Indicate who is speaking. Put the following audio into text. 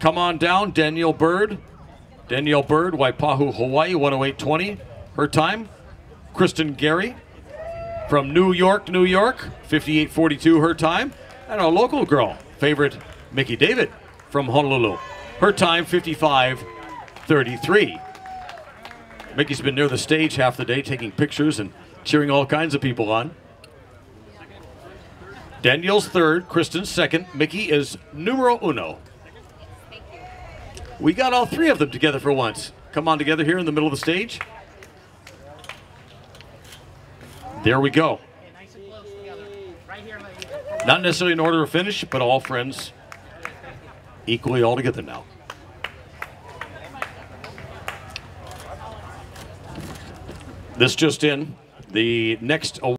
Speaker 1: Come on down, Danielle Bird. Danielle Bird, Waipahu, Hawaii, 108.20. Her time. Kristen Gary from New York, New York, 58.42 her time. And our local girl, favorite Mickey David from Honolulu. Her time, 55.33. Mickey's been near the stage half the day taking pictures and cheering all kinds of people on. Daniel's third, Kristen's second. Mickey is numero uno. We got all three of them together for once. Come on together here in the middle of the stage. There we go. Not necessarily in order of finish, but all friends equally all together now. This just in. The next